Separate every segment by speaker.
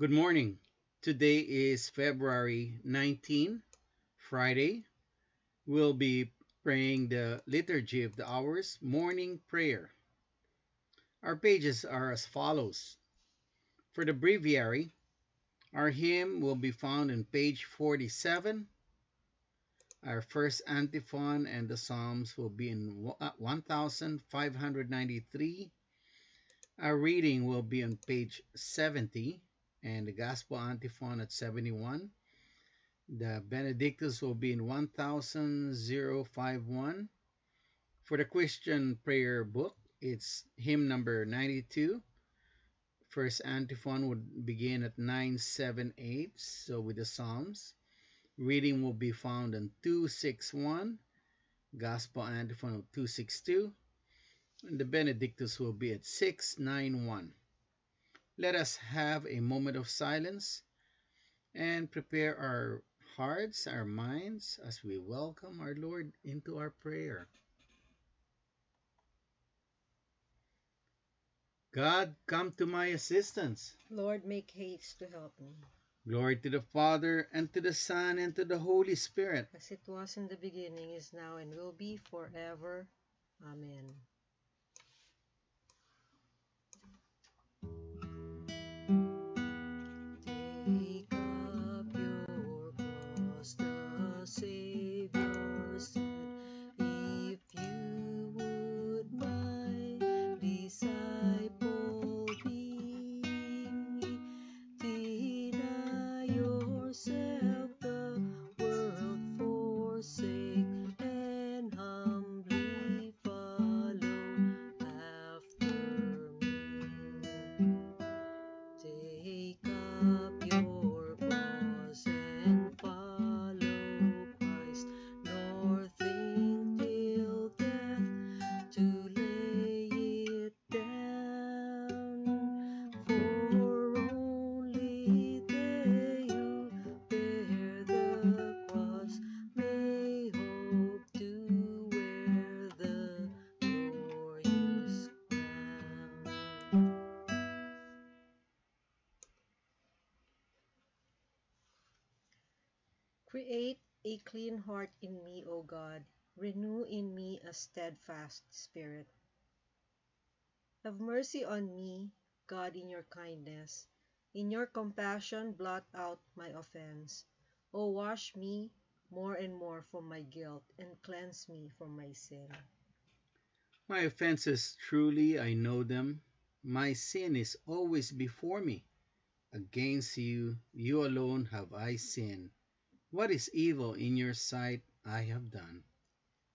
Speaker 1: Good morning. Today is February 19, Friday. We'll be praying the Liturgy of the Hours morning prayer. Our pages are as follows. For the breviary, our hymn will be found in page 47. Our first antiphon and the Psalms will be in uh, 1593. Our reading will be on page 70 and the Gospel antiphon at 71. The Benedictus will be in 1051. For the Christian prayer book, it's hymn number 92. First antiphon would begin at 978, so with the Psalms. Reading will be found in 261, Gospel antiphon of 262, and the Benedictus will be at 691. Let us have a moment of silence and prepare our hearts, our minds, as we welcome our Lord into our prayer. God, come to my assistance.
Speaker 2: Lord, make haste to help me.
Speaker 1: Glory to the Father, and to the Son, and to the Holy Spirit.
Speaker 2: As it was in the beginning, is now, and will be forever. Amen. Create a clean heart in me, O God. Renew in me a steadfast spirit. Have mercy on me, God, in your kindness. In your compassion, blot out my offense. O wash me more and more from my guilt and cleanse me from my sin.
Speaker 1: My offenses, truly I know them. My sin is always before me. Against you, you alone have I sinned. What is evil in your sight I have done.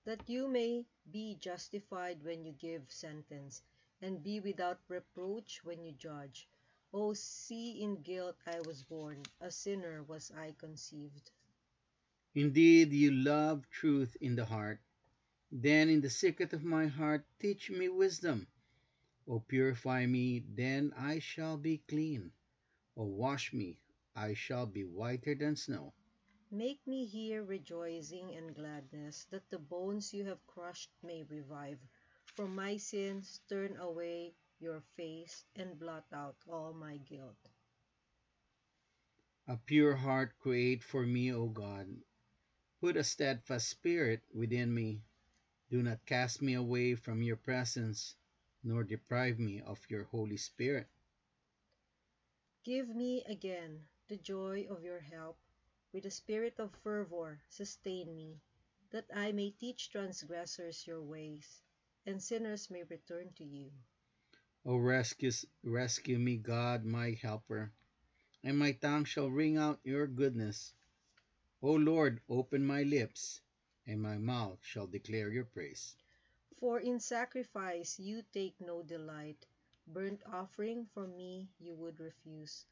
Speaker 2: that you may be justified when you give sentence, and be without reproach when you judge. O see in guilt I was born, a sinner was I conceived.
Speaker 1: Indeed, you love truth in the heart. Then in the secret of my heart, teach me wisdom. O purify me, then I shall be clean. O wash me, I shall be whiter than snow.
Speaker 2: Make me hear rejoicing and gladness, that the bones you have crushed may revive. From my sins turn away your face, and blot out all my guilt.
Speaker 1: A pure heart create for me, O God. Put a steadfast spirit within me. Do not cast me away from your presence, nor deprive me of your Holy Spirit.
Speaker 2: Give me again the joy of your help. With a spirit of fervor, sustain me, that I may teach transgressors your ways, and sinners may return to you.
Speaker 1: O rescue, rescue me, God, my helper, and my tongue shall ring out your goodness. O Lord, open my lips, and my mouth shall declare your praise.
Speaker 2: For in sacrifice you take no delight, burnt offering from me you would refuse.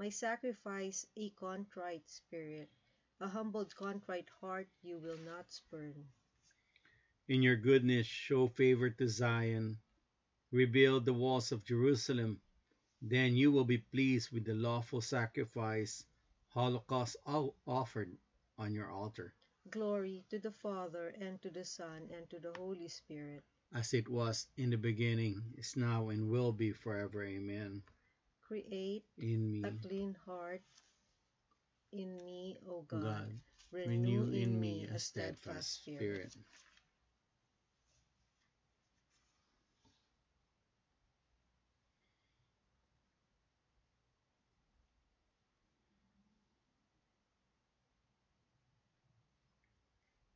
Speaker 2: My sacrifice a contrite spirit, a humbled contrite heart you will not spurn.
Speaker 1: In your goodness, show favor to Zion. Rebuild the walls of Jerusalem. Then you will be pleased with the lawful sacrifice, holocaust offered on your altar,
Speaker 2: Glory to the Father, and to the Son, and to the Holy Spirit.
Speaker 1: as it was in the beginning, is now, and will be forever. Amen.
Speaker 2: Create
Speaker 1: in me,
Speaker 2: a clean heart in me, O God.
Speaker 1: God.
Speaker 2: Renew in me a steadfast spirit.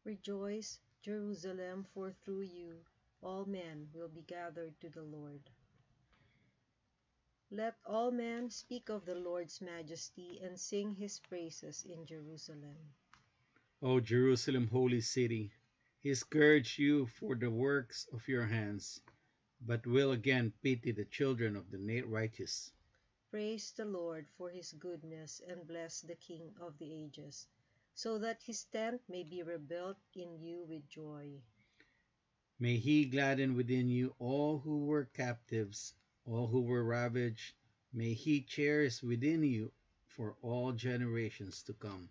Speaker 2: Rejoice, Jerusalem, for through you all men will be gathered to the Lord. Let all men speak of the Lord's majesty and sing his praises in Jerusalem.
Speaker 1: O Jerusalem, holy city, he scourged you for the works of your hands, but will again pity the children of the righteous.
Speaker 2: Praise the Lord for his goodness and bless the King of the ages, so that his tent may be rebuilt in you with joy.
Speaker 1: May he gladden within you all who were captives, all who were ravaged. May he cherish within you for all generations to come.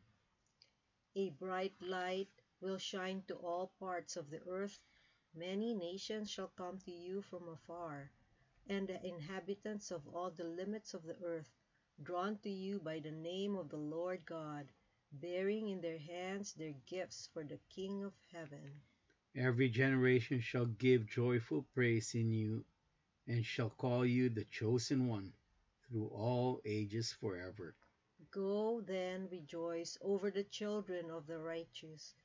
Speaker 2: A bright light will shine to all parts of the earth. Many nations shall come to you from afar, and the inhabitants of all the limits of the earth, drawn to you by the name of the Lord God, bearing in their hands their gifts for the King of heaven.
Speaker 1: Every generation shall give joyful praise in you, and shall call you the chosen one through all ages forever.
Speaker 2: Go then rejoice over the children of the righteous,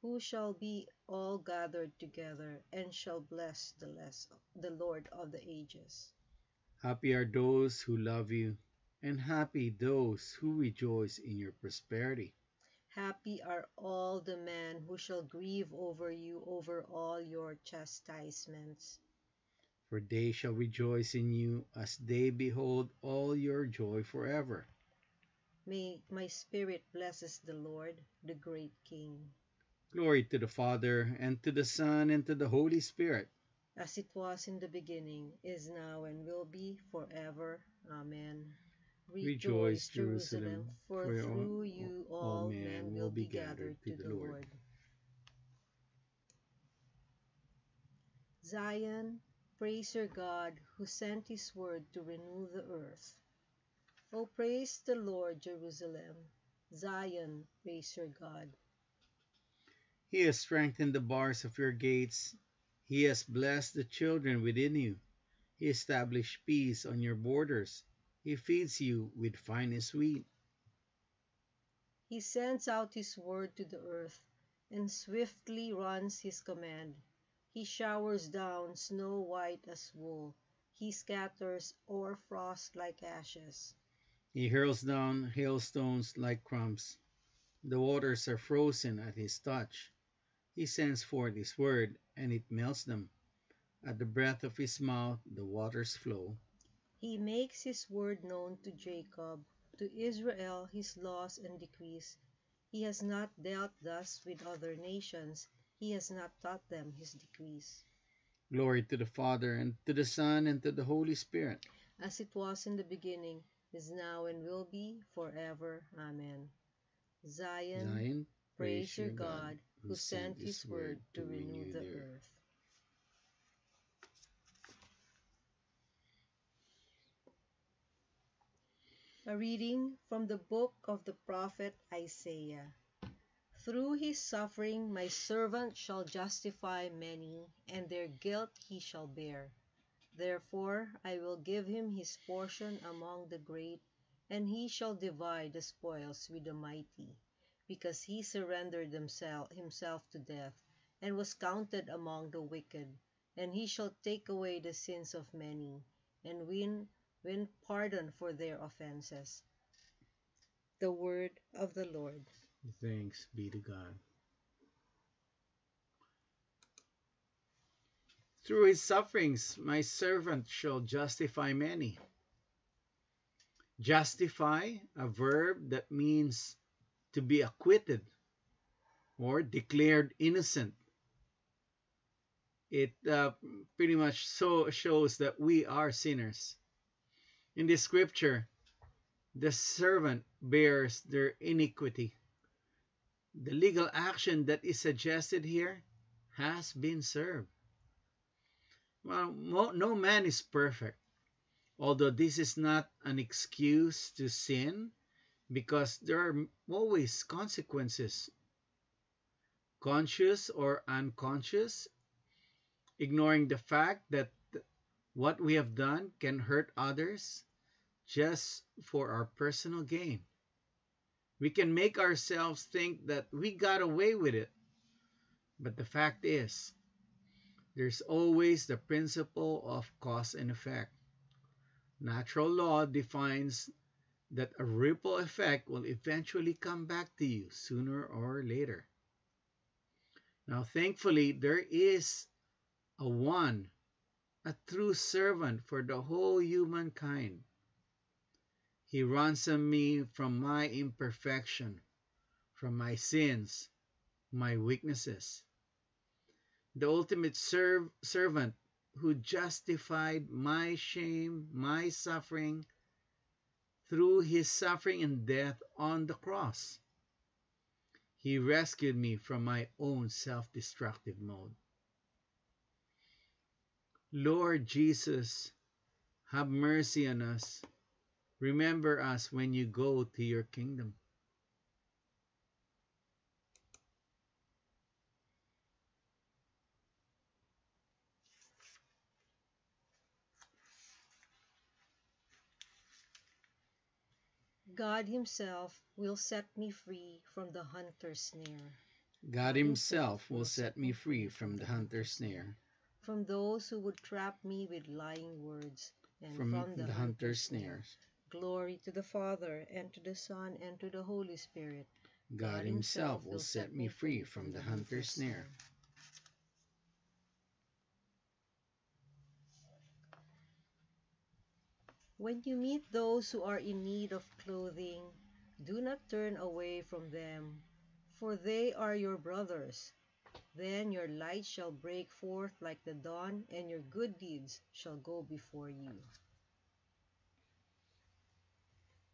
Speaker 2: who shall be all gathered together, and shall bless the, less, the Lord of the ages.
Speaker 1: Happy are those who love you, and happy those who rejoice in your prosperity.
Speaker 2: Happy are all the men who shall grieve over you over all your chastisements.
Speaker 1: For they shall rejoice in you as they behold all your joy forever.
Speaker 2: May my spirit blesses the Lord, the great King.
Speaker 1: Glory to the Father, and to the Son, and to the Holy Spirit.
Speaker 2: As it was in the beginning, is now, and will be forever. Amen.
Speaker 1: Rejoice, Jerusalem,
Speaker 2: for
Speaker 1: for
Speaker 2: through
Speaker 1: all-
Speaker 2: you
Speaker 1: all men will be
Speaker 2: gathered to the Lord. Zion, praise your God who sent his word to renew the earth. O praise the Lord, Jerusalem. Zion, praise your God.
Speaker 1: He has strengthened the bars of your gates. He has blessed the children within you. He established peace on your borders. He feeds you with finest wheat.
Speaker 2: He sends out his word to the earth and swiftly runs his command. He showers down snow white as wool. He scatters o'er frost like ashes.
Speaker 1: He hurls down hailstones like crumbs. The waters are frozen at his touch. He sends forth his word, and it melts them. At the breath of his mouth, the waters flow.
Speaker 2: He makes his word known to Jacob, to Israel his laws and decrees. He has not dealt thus with other nations. He has not taught them his decrees.
Speaker 1: Glory to the Father, and to the Son, and to the Holy Spirit.
Speaker 2: As it was in the beginning, is now, and will be forever. Amen. Zion,
Speaker 1: Zion,
Speaker 2: praise your God, who sent his word to renew the earth. A reading from the book of the prophet Isaiah. Through his suffering my servant shall justify many, and their guilt he shall bear. Therefore I will give him his portion among the great, and he shall divide the spoils with the mighty, because he surrendered himself, to death, and was counted among the wicked. And he shall take away the sins of many, and win, win pardon for their offenses. The word of the Lord.
Speaker 1: Thanks be to God. Through his sufferings, my servant shall justify many. Justify, a verb that means to be acquitted or declared innocent. It uh, pretty much so shows that we are sinners. In this scripture, the servant bears their iniquity. The legal action that is suggested here has been served. Well, no man is perfect. Although this is not an excuse to sin, because there are always consequences, conscious or unconscious, ignoring the fact that what we have done can hurt others just for our personal gain. We can make ourselves think that we got away with it. But the fact is, there's always the principle of cause and effect. Natural law defines that a ripple effect will eventually come back to you sooner or later. Now, thankfully, there is a one, a true servant for the whole humankind. He ransomed me from my imperfection, from my sins, my weaknesses. The ultimate serv- servant who justified my shame, my suffering, through his suffering and death on the cross. He rescued me from my own self destructive mode. Lord Jesus, have mercy on us. Remember us when you go to your kingdom.
Speaker 2: God Himself will set me free from the hunter's snare.
Speaker 1: God Himself will set me free from the hunter's snare,
Speaker 2: from those who would trap me with lying words, and
Speaker 1: from,
Speaker 2: from,
Speaker 1: the, hunter's snares.
Speaker 2: Glory to the Father, and to the Son, and to the Holy Spirit.
Speaker 1: God Himself will set me free from the hunter's snare.
Speaker 2: When you meet those who are in need of clothing, do not turn away from them, for they are your brothers. Then your light shall break forth like the dawn, and your good deeds shall go before you.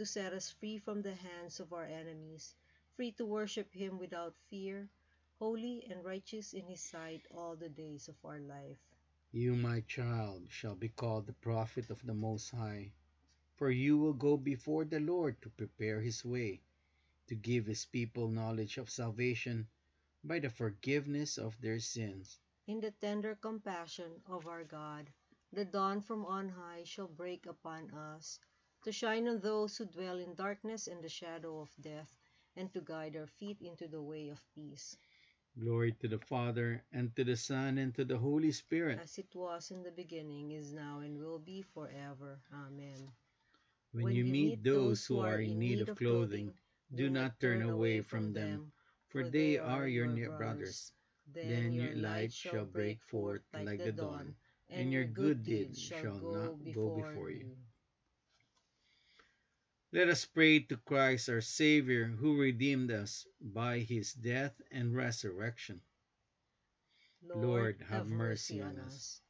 Speaker 2: to set us free from the hands of our enemies, free to worship him without fear, holy and righteous in his sight all the days of our life.
Speaker 1: You, my child, shall be called the prophet of the Most High, for you will go before the Lord to prepare his way, to give his people knowledge of salvation by the forgiveness of their sins.
Speaker 2: In the tender compassion of our God, the dawn from on high shall break upon us, to shine on those who dwell in darkness and the shadow of death, and to guide our feet into the way of peace.
Speaker 1: Glory to the Father, and to the Son, and to the Holy Spirit.
Speaker 2: As it was in the beginning, is now, and will be forever. Amen.
Speaker 1: When, you meet those who are in need of clothing, do not turn away from them for they are your near brothers. Then your light shall break forth like the dawn, and your good deeds shall not go before you. Let us pray to Christ our Savior, who redeemed us by his death and resurrection. Lord, have mercy on us.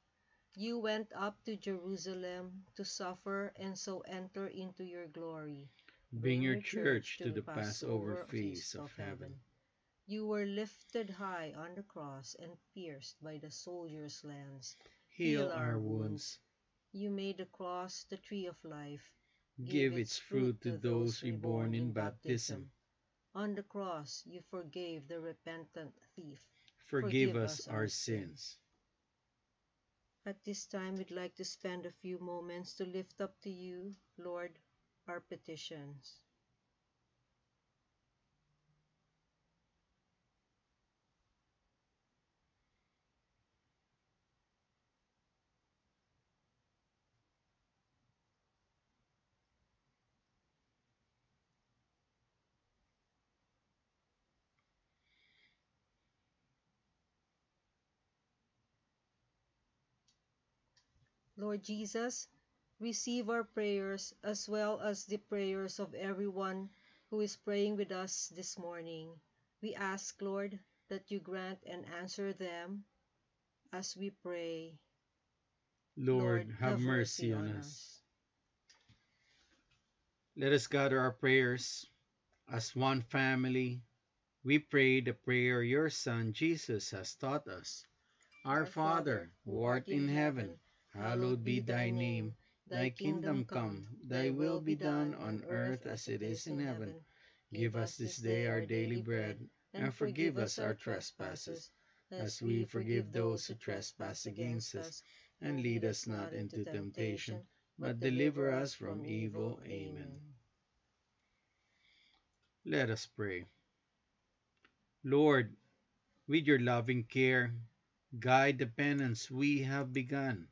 Speaker 2: You went up to Jerusalem to suffer and so enter into your glory.
Speaker 1: Bring your church to the Passover feast of heaven.
Speaker 2: You were lifted high on the cross and pierced by the soldier's lance.
Speaker 1: Heal our wounds.
Speaker 2: You made the cross the tree of life.
Speaker 1: Give its fruit to those reborn in baptism.
Speaker 2: On the cross, you forgave the repentant thief.
Speaker 1: Forgive us our sins.
Speaker 2: At this time, we'd like to spend a few moments to lift up to you, Lord, our petitions. Lord Jesus, receive our prayers as well as the prayers of everyone who is praying with us this morning. We ask, Lord, that you grant and answer them as we pray.
Speaker 1: Lord, have mercy on us. Let us gather our prayers as one family. We pray the prayer your Son Jesus has taught us. Our Father, who art in heaven, hallowed be thy name. Thy kingdom come, thy will be done on earth as it is in heaven. Give us this day our daily bread, and forgive us our trespasses, as we forgive those who trespass against us. And lead us not into temptation, but deliver us from evil. Amen. Let us pray. Lord, with your loving care, guide the penance we have begun.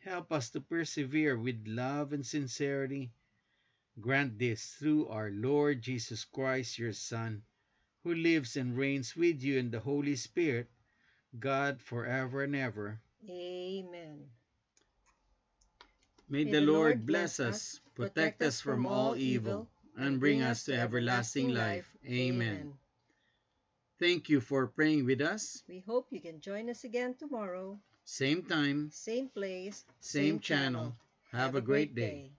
Speaker 1: Help us to persevere with love and sincerity. Grant this through our Lord Jesus Christ, your Son, who lives and reigns with you in the Holy Spirit, God forever and ever.
Speaker 2: Amen.
Speaker 1: May, the Lord bless us, protect us from all evil, and bring us to everlasting life. Amen. Thank you for praying with us.
Speaker 2: We hope you can join us again tomorrow.
Speaker 1: Same time,
Speaker 2: Same place,
Speaker 1: same channel. Have a great day.